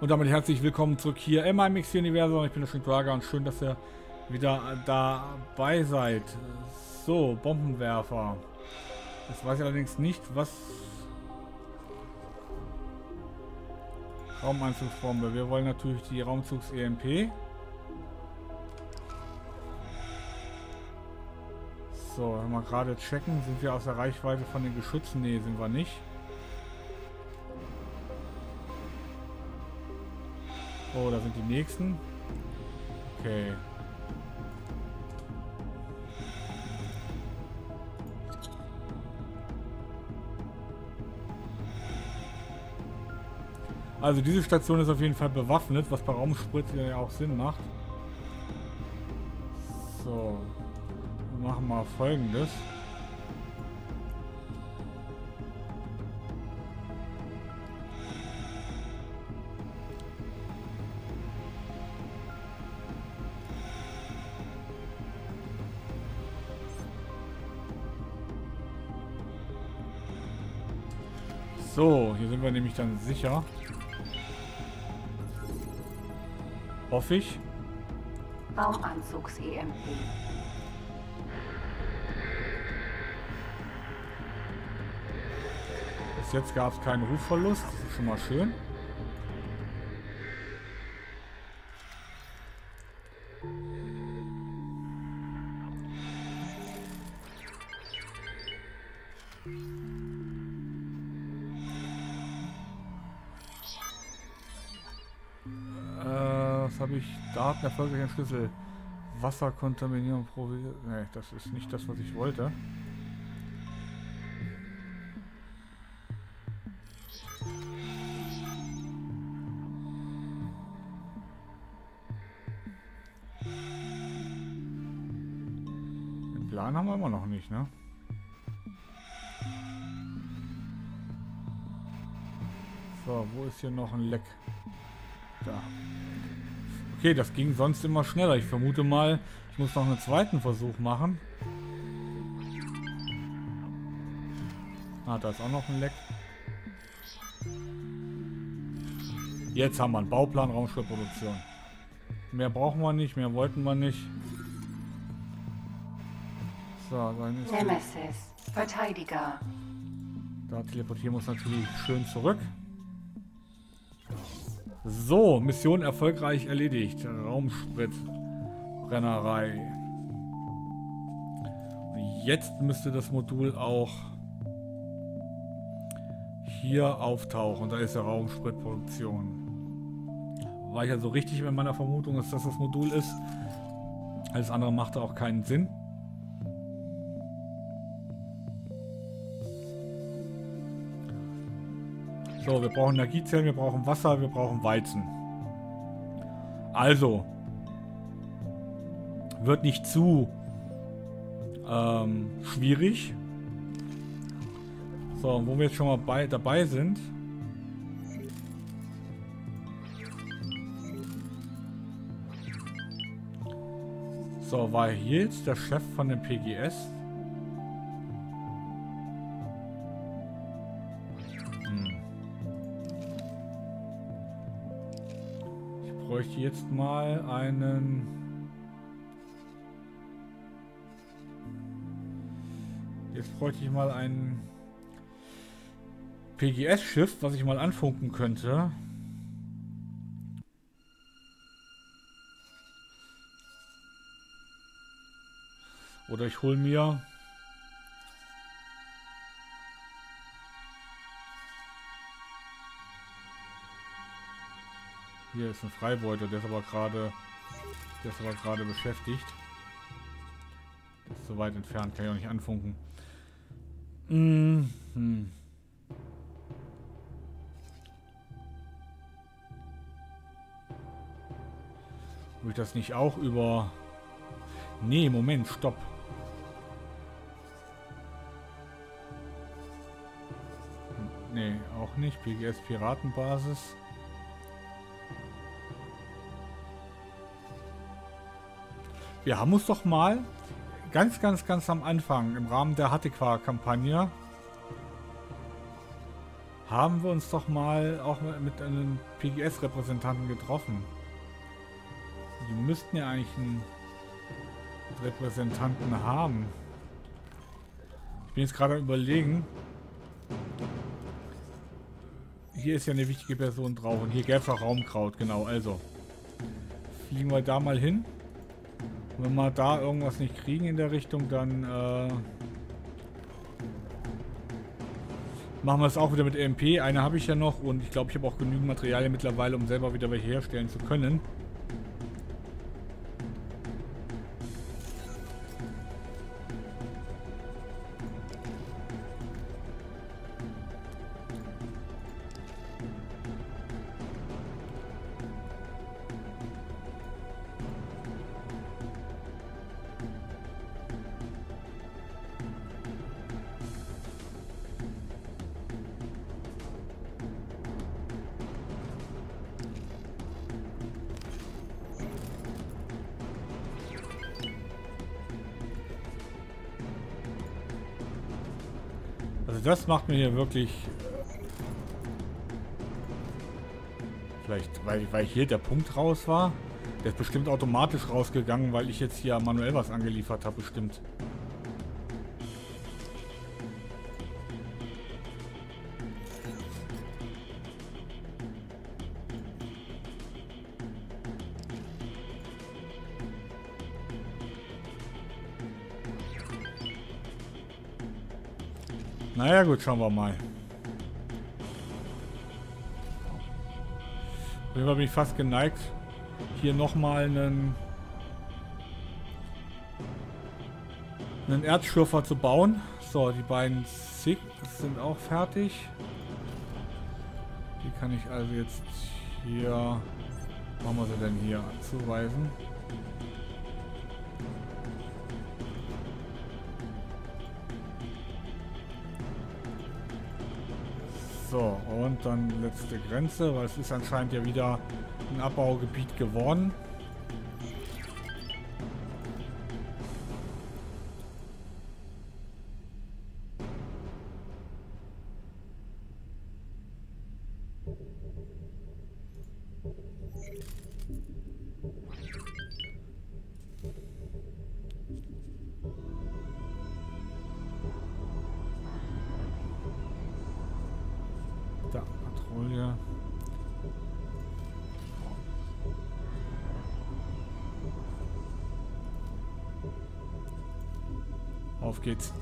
Und damit herzlich willkommen zurück hier im IMX Universum. Ich bin der Draga und schön, dass ihr wieder dabei seid. So, Bombenwerfer. Jetzt weiß ich allerdings nicht, was... Raumeinzugsbombe. Wir wollen natürlich die Raumzugs-EMP. So, mal gerade checken. Sind wir aus der Reichweite von den Geschützen? Ne, sind wir nicht. Oh, da sind die nächsten. Okay. Also diese Station ist auf jeden Fall bewaffnet, was bei Raumsprit ja auch Sinn macht. So. Wir machen mal folgendes. Nämlich dann sicher. Hoffe ich. Raumanzugs-EMP. Bis jetzt gab es keinen Rufverlust. Das ist schon mal schön. Daten erfolgreich einen Schlüssel. Wasserkontaminierung probiert. Ne, das ist nicht das, was ich wollte. Den Plan haben wir immer noch nicht, ne? So, wo ist hier noch ein Leck? Da. Okay, das ging sonst immer schneller. Ich vermute mal, ich muss noch einen zweiten Versuch machen. Ah, da ist auch noch ein Leck. Jetzt haben wir einen Bauplan Raumschiffproduktion. Mehr brauchen wir nicht, mehr wollten wir nicht. So, dann ist Nemesis, Verteidiger. Da teleportieren wir uns natürlich schön zurück. So, Mission erfolgreich erledigt. Raumspritbrennerei. Jetzt müsste das Modul auch hier auftauchen. Da ist ja Raumspritproduktion. War ich also richtig mit meiner Vermutung, dass das das Modul ist. Alles andere machte auch keinen Sinn. So, wir brauchen Energiezellen, wir brauchen Wasser, wir brauchen Weizen. Also. Wird nicht zu ähm, schwierig. So, wo wir jetzt schon mal bei, dabei sind. So, war hier jetzt der Chef von dem PGS? Bräuchte jetzt mal einen... Jetzt bräuchte ich mal ein PGS-Schiff, was ich mal anfunken könnte. Oder ich hole mir Hier ist ein Freibeuter, der ist aber gerade der ist aber gerade beschäftigt. Das ist so weit entfernt, kann ich auch nicht anfunken. Mhm. Wo ich das nicht auch über... Nee, Moment, stopp. Nee, auch nicht. PGS Piratenbasis. Wir haben uns doch mal ganz, ganz, ganz am Anfang im Rahmen der Hattikwa-Kampagne haben wir uns doch mal auch mit einem PGS-Repräsentanten getroffen. Die müssten ja eigentlich einen Repräsentanten haben. Ich bin jetzt gerade überlegen. Hier ist ja eine wichtige Person drauf und hier gäbe es auch Raumkraut, genau. Also fliegen wir da mal hin. Wenn wir da irgendwas nicht kriegen in der Richtung, dann äh, machen wir es auch wieder mit EMP. Eine habe ich ja noch und ich glaube, ich habe auch genügend Materialien mittlerweile, um selber wieder welche herstellen zu können. Also das macht mir hier wirklich... Vielleicht, weil, weil hier der Punkt raus war. Der ist bestimmt automatisch rausgegangen, weil ich jetzt hier manuell was angeliefert habe, bestimmt. Naja gut, schauen wir mal. Fall bin ich fast geneigt, hier nochmal einen, einen Erzschürfer zu bauen. So, die beiden Sig sind auch fertig. Die kann ich also jetzt hier, machen wir sie denn hier, zuweisen. So, und dann letzte Grenze, weil es ist anscheinend ja wieder ein Abbaugebiet geworden. Auf geht's.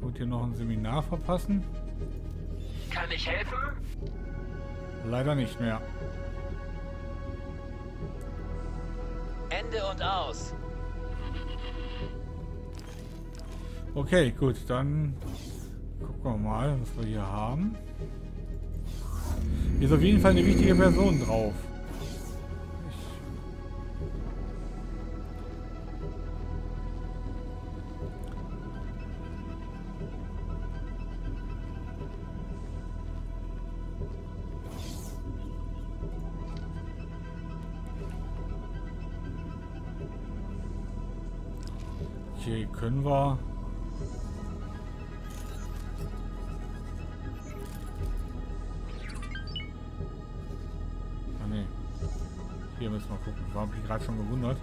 Gut, hier noch ein Seminar verpassen. Kann ich helfen? Leider nicht mehr. Ende und aus. Okay, gut, dann gucken wir mal, was wir hier haben. Hier ist auf jeden Fall eine wichtige Person drauf. Okay, können wir... Ah ne. Hier müssen wir gucken. War mich gerade schon gewundert.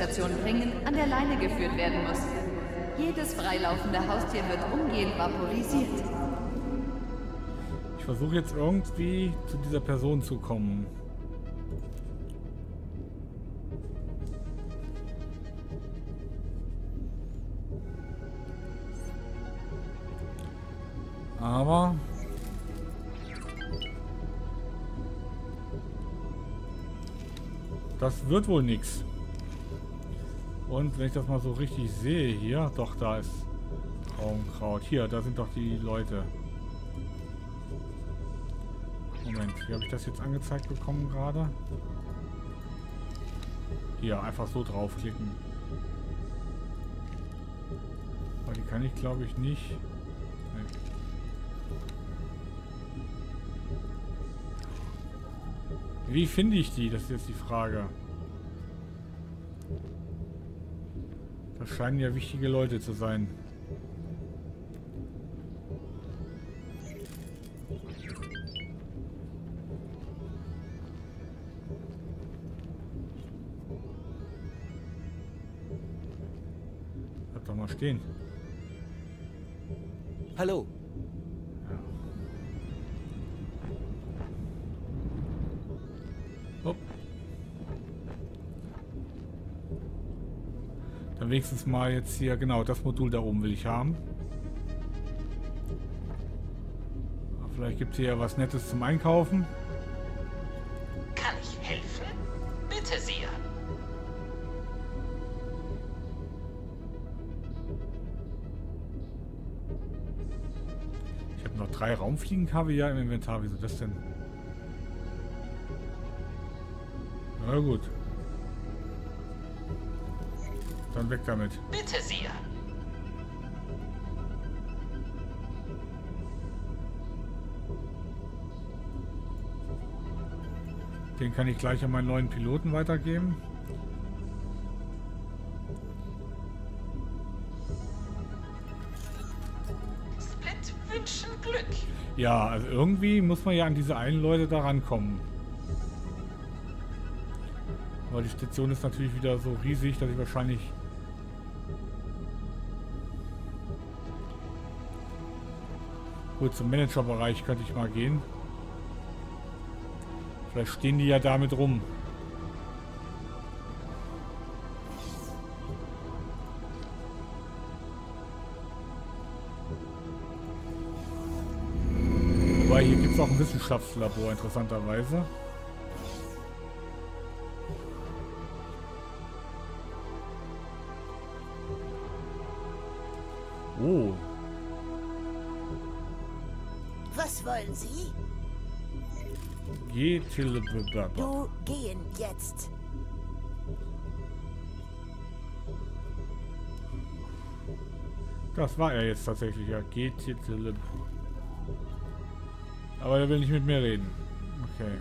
Station bringen, an der Leine geführt werden muss. Jedes freilaufende Haustier wird umgehend vaporisiert. Ich versuche jetzt irgendwie zu dieser Person zu kommen. Aber Das wird wohl nichts. Und wenn ich das mal so richtig sehe hier, doch, da ist Raumkraut. Hier, da sind doch die Leute. Moment, wie habe ich das jetzt angezeigt bekommen gerade? Hier, einfach so draufklicken. Aber die kann ich glaube ich nicht. Wie finde ich die? Das ist jetzt die Frage. Scheinen ja wichtige Leute zu sein. Bleib doch mal stehen. Hallo. Wenigstens mal jetzt hier, genau, das Modul da oben will ich haben. Vielleicht gibt es hier ja was Nettes zum Einkaufen. Kann ich helfen? Bitte, Sir. Ich habe noch drei Raumfliegenkaviar im Inventar. Wieso das denn? Na gut. Weg damit. Bitte, Sir. Den kann ich gleich an meinen neuen Piloten weitergeben. Split wünschen Glück. Ja, also irgendwie muss man ja an diese einen Leute da rankommen. Aber die Station ist natürlich wieder so riesig, dass ich wahrscheinlich... Gut, zum Managerbereich könnte ich mal gehen. Vielleicht stehen die ja damit rum. Wobei, hier gibt es auch ein Wissenschaftslabor, interessanterweise. Sie? G-Tilbaba. Du gehen jetzt. Das war er jetzt tatsächlich, ja. G-Titel. Aber er will nicht mit mir reden. Okay.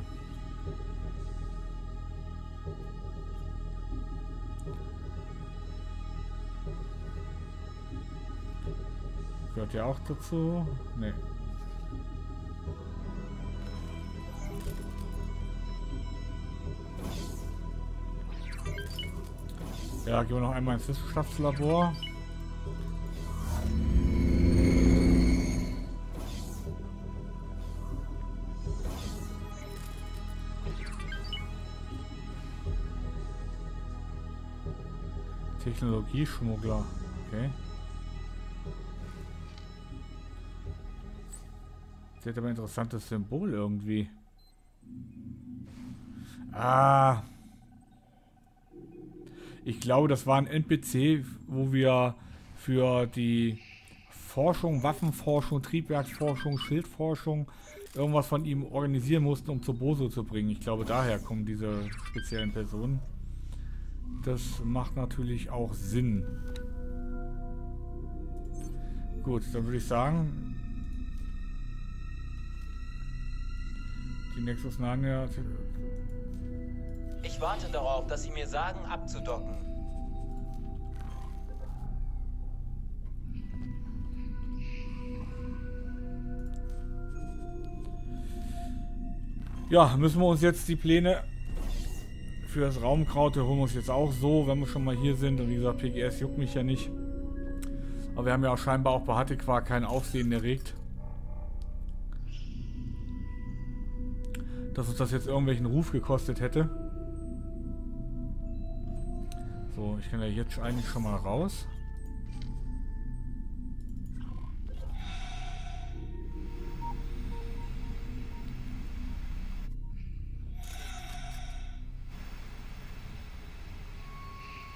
Gehört ja auch dazu. Nee. Ja, gehen wir noch einmal ins Wissenschaftslabor. Technologieschmuggler. Okay. Sie hat aber ein interessantes Symbol irgendwie. Ah. Ich glaube, das war ein NPC, wo wir für die Forschung, Waffenforschung, Triebwerksforschung, Schildforschung irgendwas von ihm organisieren mussten, um zu Boso zu bringen. Ich glaube, daher kommen diese speziellen Personen. Das macht natürlich auch Sinn. Gut, dann würde ich sagen, die Nexus Narnia Warte darauf, dass Sie mir sagen, abzudocken. Ja, müssen wir uns jetzt die Pläne für das Raumkraut, holen wir uns jetzt auch so, wenn wir schon mal hier sind. Und wie gesagt, PGS juckt mich ja nicht. Aber wir haben ja auch scheinbar auch bei Hattequar kein Aufsehen erregt. Dass uns das jetzt irgendwelchen Ruf gekostet hätte. So, ich kann ja jetzt eigentlich schon mal raus.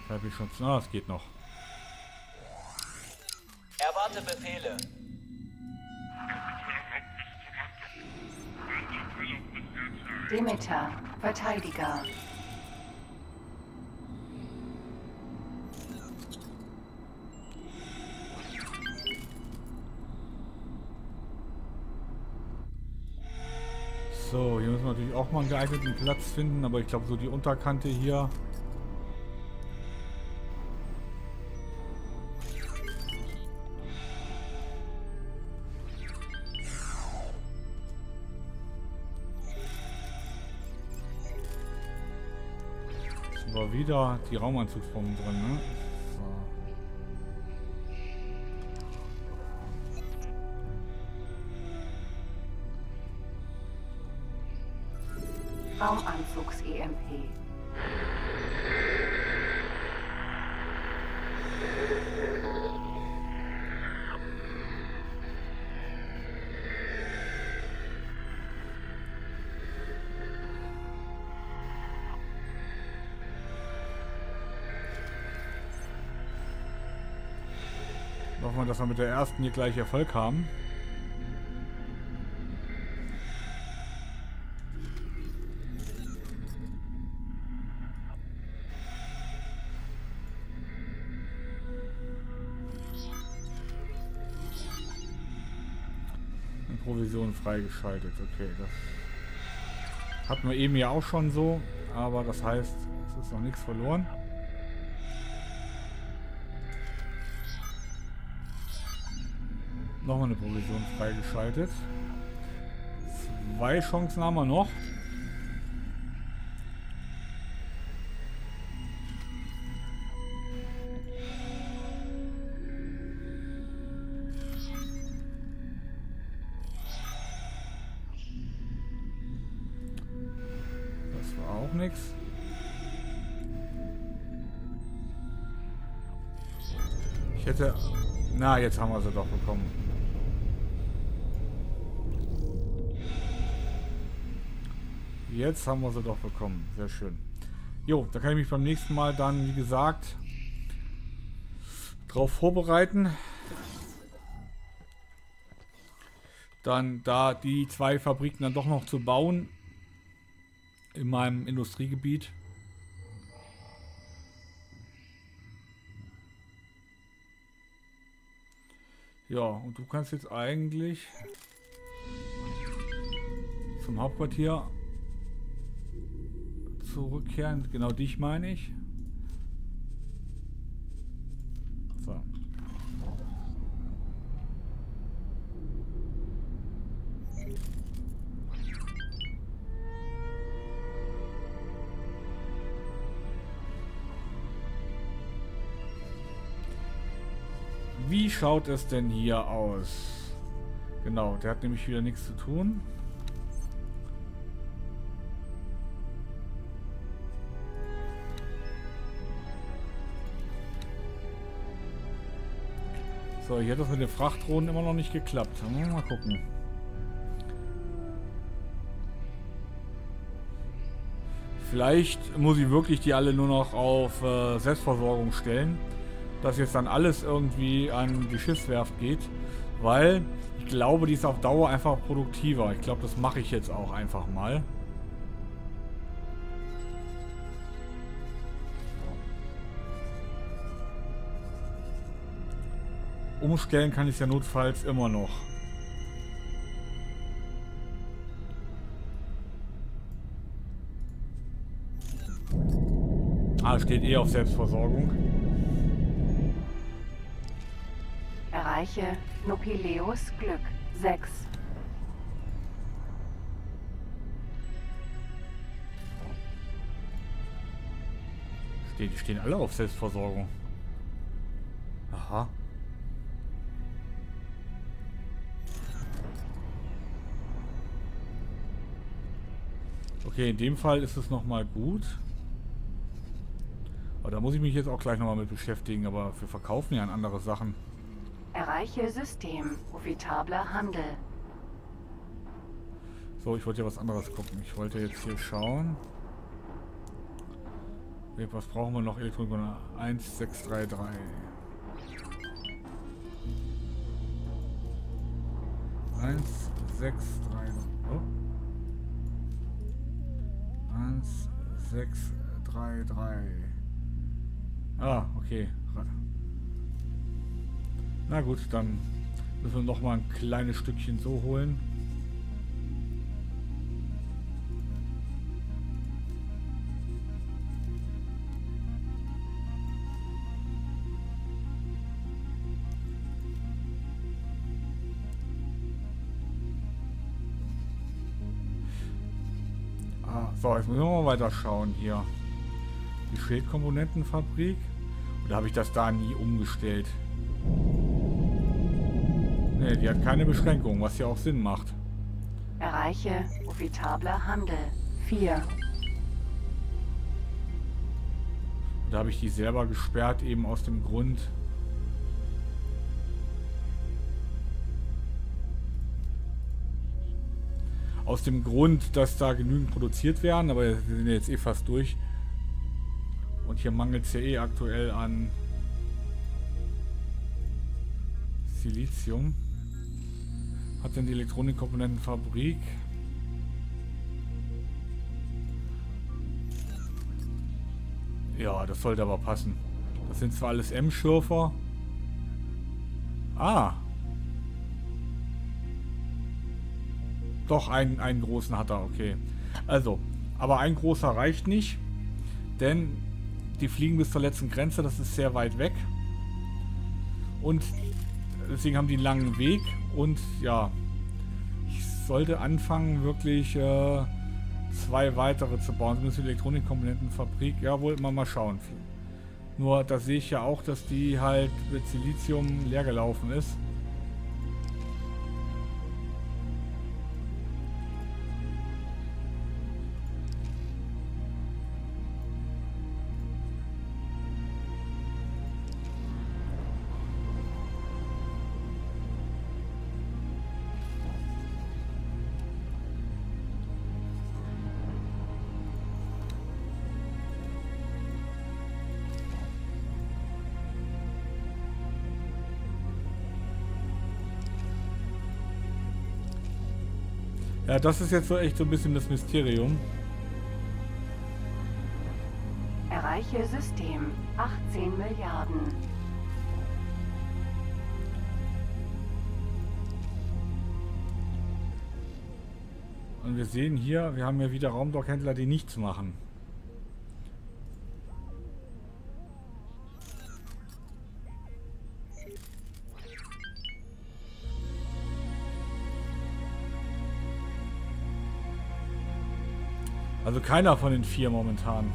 Schreibe ich schon. Ah, es geht noch. Erwarte Befehle. Demeter, Verteidiger. So, hier müssen wir natürlich auch mal einen geeigneten Platz finden, aber ich glaube so die Unterkante hier. Jetzt war wieder die Raumanzugsform drin, ne? Raumanzugs-EMP. Hoffen wir, dass wir mit der ersten hier gleich Erfolg haben. Freigeschaltet. Okay, das hatten wir eben ja auch schon so, aber das heißt, es ist noch nichts verloren. Nochmal eine Provision freigeschaltet. Zwei Chancen haben wir noch. Na, jetzt haben wir sie doch bekommen. Jetzt haben wir sie doch bekommen. Sehr schön. Jo, da kann ich mich beim nächsten Mal dann, wie gesagt, drauf vorbereiten. Dann da die zwei Fabriken dann doch noch zu bauen in meinem Industriegebiet. Ja, und du kannst jetzt eigentlich zum Hauptquartier zurückkehren. Genau dich meine ich. Schaut es denn hier aus? Genau, der hat nämlich wieder nichts zu tun. So, hier hat das mit den Frachtdrohnen immer noch nicht geklappt. Mal gucken. Vielleicht muss ich wirklich die alle nur noch auf äh, Selbstversorgung stellen. Dass jetzt dann alles irgendwie an die Schiffswerft geht. Weil ich glaube, die ist auf Dauer einfach produktiver. Ich glaube, das mache ich jetzt auch einfach mal. Umstellen kann ich ja notfalls immer noch. Ah, steht eh auf Selbstversorgung. Erreiche Nopileus Glück 6. Steht, die stehen alle auf Selbstversorgung. Aha. Okay, in dem Fall ist es nochmal gut. Aber da muss ich mich jetzt auch gleich nochmal mit beschäftigen, aber wir verkaufen ja an andere Sachen. Erreiche System. Profitabler Handel. So, ich wollte ja was anderes gucken. Ich wollte jetzt hier schauen. Was brauchen wir noch? Elektronik 1633. Eins, sechs, drei. Oh. Eins, sechs, drei, drei. Ah, okay. Ra- Na gut, dann müssen wir noch mal ein kleines Stückchen so holen. Ah, so, jetzt müssen wir mal weiter schauen hier. Die Schildkomponentenfabrik. Oder habe ich das da nie umgestellt? Ne, die hat keine Beschränkung, was ja auch Sinn macht. Erreiche profitabler Handel 4. Da habe ich die selber gesperrt, eben aus dem Grund. Aus dem Grund, dass da genügend produziert werden, aber wir sind ja jetzt eh fast durch. Und hier mangelt es ja eh aktuell an Silizium. Hat denn die Elektronikkomponentenfabrik? Ja, das sollte aber passen. Das sind zwar alles M-Schürfer. Ah. Doch, einen, einen großen hat er, okay. Also, aber ein großer reicht nicht. Denn die fliegen bis zur letzten Grenze, das ist sehr weit weg. Und deswegen haben die einen langen Weg. Und ja, ich sollte anfangen, wirklich äh, zwei weitere zu bauen. Zumindest die Elektronikkomponentenfabrik. Ja, wohl mal, mal schauen. Nur, da sehe ich ja auch, dass die halt mit Silizium leer gelaufen ist. Ja, das ist jetzt so echt so ein bisschen das Mysterium. Erreiche System 18 Milliarden. Und wir sehen hier, wir haben ja wieder Raumdockhändler, die nichts machen. Also keiner von den vier momentan.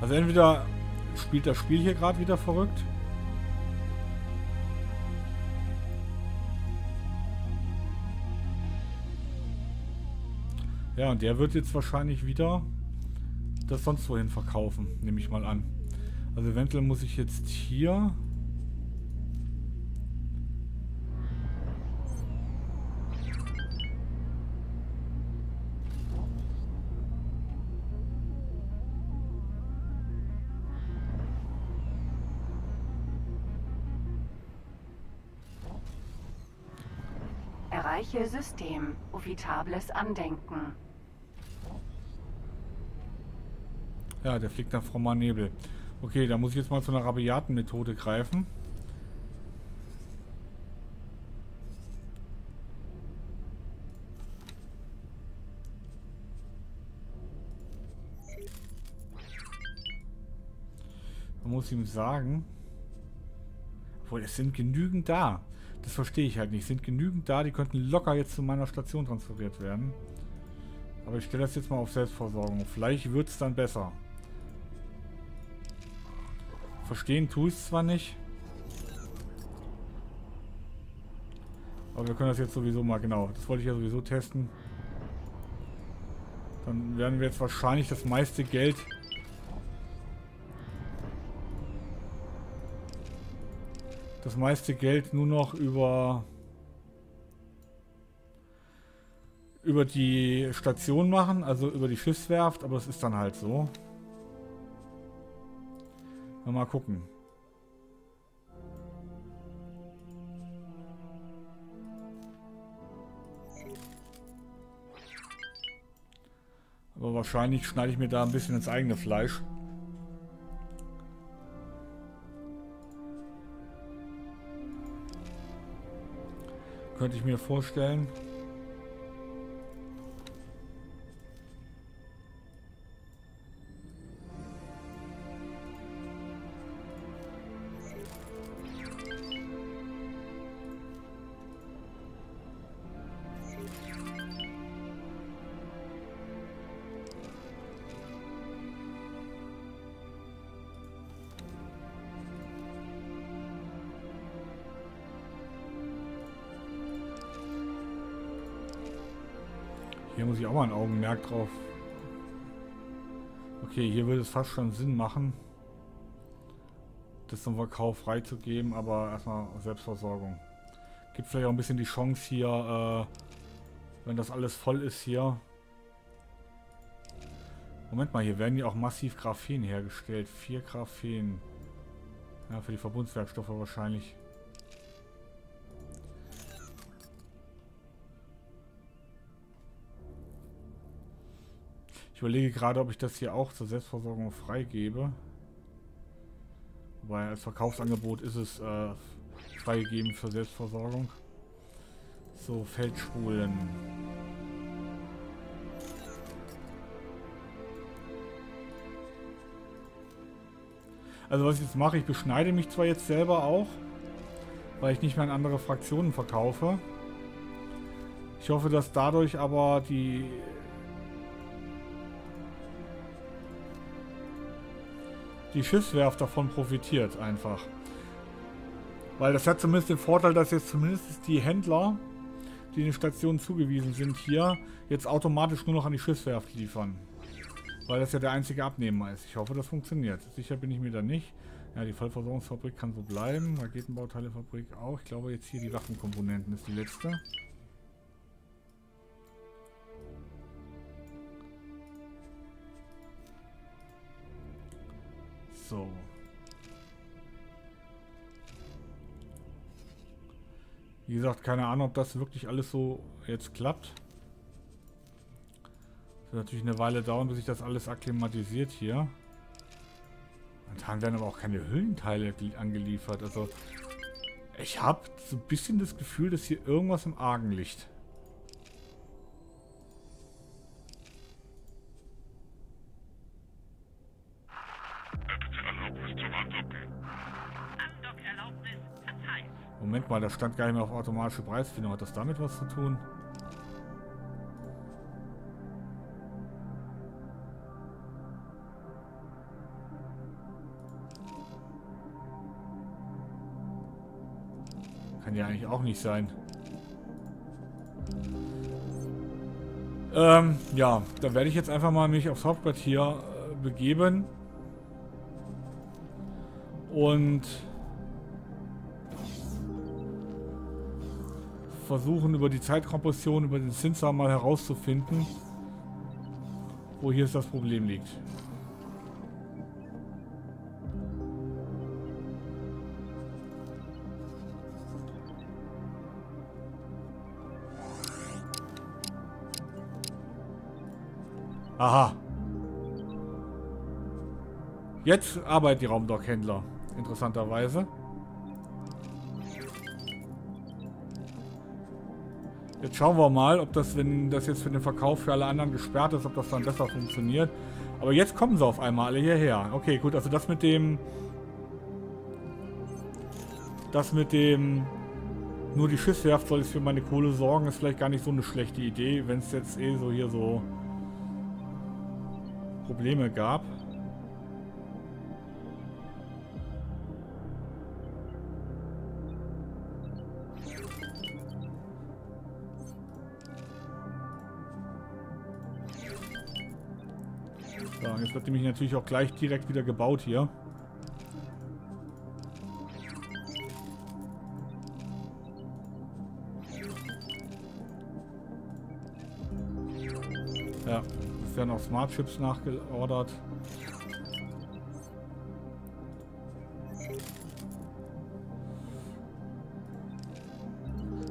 Also entweder spielt das Spiel hier gerade wieder verrückt. Ja, und der wird jetzt wahrscheinlich wieder das sonst wohin verkaufen, nehme ich mal an. Also eventuell muss ich jetzt hier... Erreiche System profitables Andenken. Ja, der fliegt nach frommer Nebel. Okay, da muss ich jetzt mal zu einer rabiaten Methode greifen. Man muss ihm sagen, obwohl es sind genügend da. Das verstehe ich halt nicht. Sind genügend da, die könnten locker jetzt zu meiner Station transferiert werden. Aber ich stelle das jetzt mal auf Selbstversorgung. Vielleicht wird es dann besser. Verstehen tue ich es zwar nicht. Aber wir können das jetzt sowieso mal, genau. Das wollte ich ja sowieso testen. Dann werden wir jetzt wahrscheinlich das meiste Geld... Das meiste Geld nur noch über über die Station machen, also über die Schiffswerft, aber es ist dann halt so. Mal gucken. Aber wahrscheinlich schneide ich mir da ein bisschen ins eigene Fleisch. Könnte ich mir vorstellen. Hier muss ich auch mal ein Augenmerk drauf. Okay, hier würde es fast schon Sinn machen, das zum Verkauf freizugeben, aber erstmal Selbstversorgung. Gibt vielleicht auch ein bisschen die Chance hier, äh, wenn das alles voll ist hier. Moment mal, hier werden ja auch massiv Graphen hergestellt. Vier Graphen. Ja, für die Verbundswerkstoffe wahrscheinlich. Ich überlege gerade, ob ich das hier auch zur Selbstversorgung freigebe. Wobei als Verkaufsangebot ist es äh, freigegeben für Selbstversorgung. So, Feldspulen. Also was ich jetzt mache, ich beschneide mich zwar jetzt selber auch, weil ich nicht mehr an andere Fraktionen verkaufe. Ich hoffe, dass dadurch aber die die Schiffswerft davon profitiert einfach. Weil das hat zumindest den Vorteil, dass jetzt zumindest die Händler, die den Stationen zugewiesen sind hier, jetzt automatisch nur noch an die Schiffswerft liefern. Weil das ja der einzige Abnehmer ist. Ich hoffe, das funktioniert. Sicher bin ich mir da nicht. Ja, die Vollversorgungsfabrik kann so bleiben. Raketenbauteilefabrik auch. Ich glaube jetzt hier die Waffenkomponenten ist die letzte. So. Wie gesagt, keine Ahnung, ob das wirklich alles so jetzt klappt. Das wird natürlich eine Weile dauern, bis sich das alles akklimatisiert hier. Momentan werden aber auch keine Hüllenteile angeliefert. Also, ich habe so ein bisschen das Gefühl, dass hier irgendwas im Argen liegt. Moment mal, das stand gar nicht mehr auf automatische Preisfindung. Hat das damit was zu tun? Kann ja eigentlich auch nicht sein. Ähm, ja, da werde ich jetzt einfach mal mich aufs Hauptquartier äh, begeben. Und versuchen über die Zeitkompression, über den Zinser mal herauszufinden, wo hier das Problem liegt. Aha. Jetzt arbeiten die Raumdockhändler. Interessanterweise. Jetzt schauen wir mal, ob das, wenn das jetzt für den Verkauf für alle anderen gesperrt ist, ob das dann besser funktioniert. Aber jetzt kommen sie auf einmal alle hierher. Okay, gut, also das mit dem... Das mit dem... Nur die Schiffswerft soll jetzt für meine Kohle sorgen, ist vielleicht gar nicht so eine schlechte Idee, wenn es jetzt eh so hier so Probleme gab. So, jetzt wird nämlich natürlich auch gleich direkt wieder gebaut hier. Ja, es werden auch Smart Chips nachgeordert.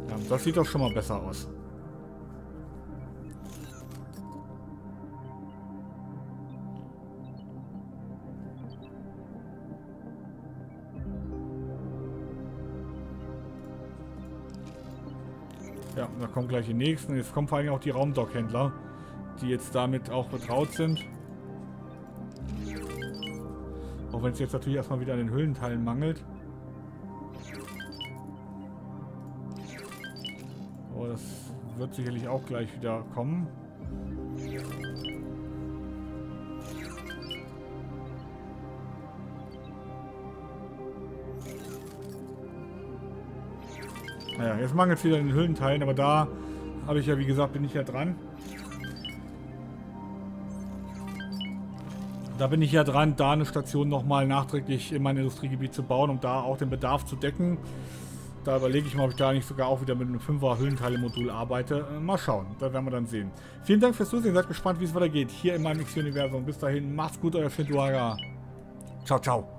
Ja, das sieht doch schon mal besser aus. Ja, da kommen gleich die nächsten. Jetzt kommen vor allem auch die Raumdockhändler, die jetzt damit auch betraut sind. Auch wenn es jetzt natürlich erstmal wieder an den Hüllenteilen mangelt. Aber das wird sicherlich auch gleich wieder kommen. Naja, jetzt mangelt es wieder den Hüllenteilen, aber da habe ich ja, wie gesagt, bin ich ja dran. Da bin ich ja dran, da eine Station nochmal nachträglich in mein Industriegebiet zu bauen, um da auch den Bedarf zu decken. Da überlege ich mal, ob ich da nicht sogar auch wieder mit einem 5er Hüllenteile-Modul arbeite. Äh, mal schauen, da werden wir dann sehen. Vielen Dank fürs Zusehen, seid gespannt, wie es weitergeht hier in meinem X-Universum. Bis dahin, macht's gut, euer Shinduaga. Ciao, ciao.